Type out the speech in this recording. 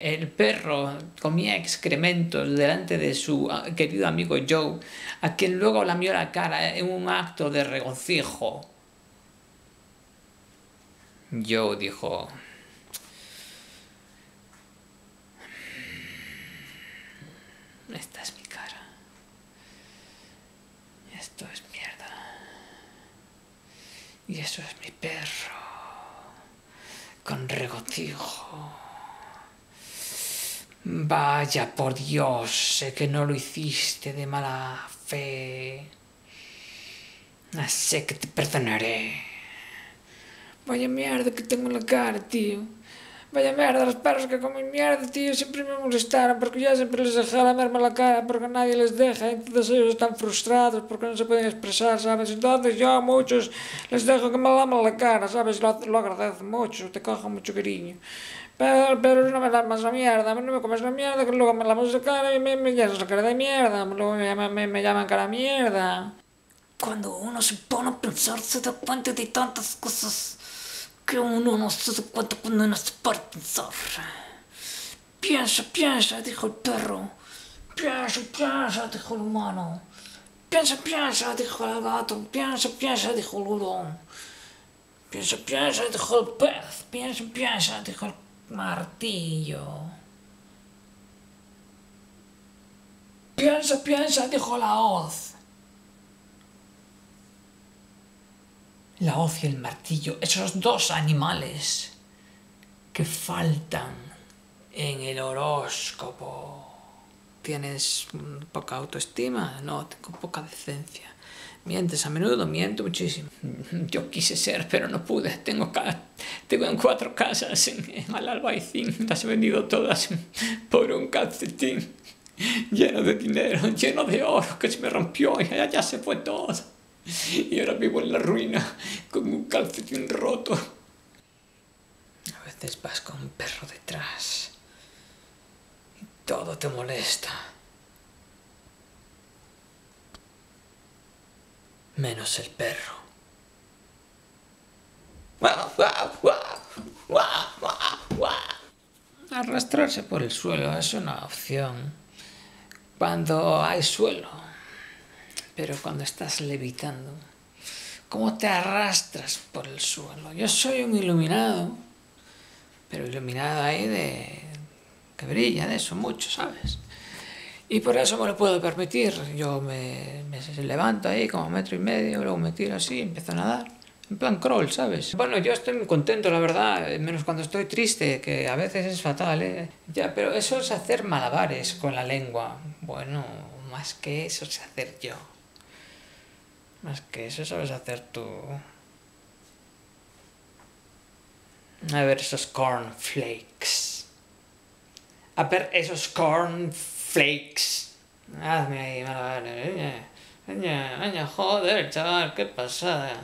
El perro comía excrementos delante de su ah, querido amigo Joe, a quien luego lamió la cara en un acto de regocijo. Joe dijo, esta es mi cara. Esto es mierda. Y eso es mi perro. Con regocijo. Vaya por Dios, sé que no lo hiciste de mala fe. Sé que te perdonaré. Vaya mierda que tengo en la cara, tío. Vaya mierda, los perros que comen mierda, tío, siempre me molestaron porque ya siempre les dejaba lamerme la cara porque nadie les deja. Entonces ellos están frustrados porque no se pueden expresar, ¿sabes? Entonces yo a muchos les dejo que me lamen la cara, ¿sabes? Lo, lo agradezco mucho, te cojo mucho cariño. Pero, pero no me das más la mierda, no me comes la mierda, que luego me la la cara y me, me la cara de mierda, luego me, me, me llaman cara mierda. Cuando uno se pone a pensar se da cuenta de tantas cosas que uno no se da cuenta cuando uno se pensar. Piensa, piensa, dijo el perro. Piensa, piensa, dijo el humano. Piensa, piensa, dijo el gato. Piensa, piensa, dijo el hurón. Piensa, piensa, dijo el pez. Piensa, piensa, dijo el martillo. Piensa, piensa, dijo la hoz. La hoz y el martillo, esos dos animales que faltan en el horóscopo. ¿Tienes poca autoestima? No, tengo poca decencia. Mientes a menudo, miento muchísimo. Yo quise ser, pero no pude. Tengo, tengo en cuatro casas en, en Alalbaicín. Las he vendido todas por un calcetín lleno de dinero, lleno de oro que se me rompió y allá se fue todo. Y ahora vivo en la ruina con un calcetín roto. A veces vas con un perro detrás y todo te molesta. menos el perro. Arrastrarse por el suelo es una opción cuando hay suelo, pero cuando estás levitando, ¿cómo te arrastras por el suelo? Yo soy un iluminado, pero iluminado ahí de que brilla, de eso mucho, ¿sabes? Y por eso me lo puedo permitir. Yo me, me levanto ahí como metro y medio, luego me tiro así, empiezo a nadar. En plan crawl, ¿sabes? Bueno, yo estoy muy contento, la verdad, menos cuando estoy triste, que a veces es fatal, ¿eh? Ya, pero eso es hacer malabares con la lengua. Bueno, más que eso es hacer yo. Más que eso sabes hacer tú. A ver esos cornflakes. A ver esos cornflakes flakes. Hazme ahí. Joder, chaval, qué pasada.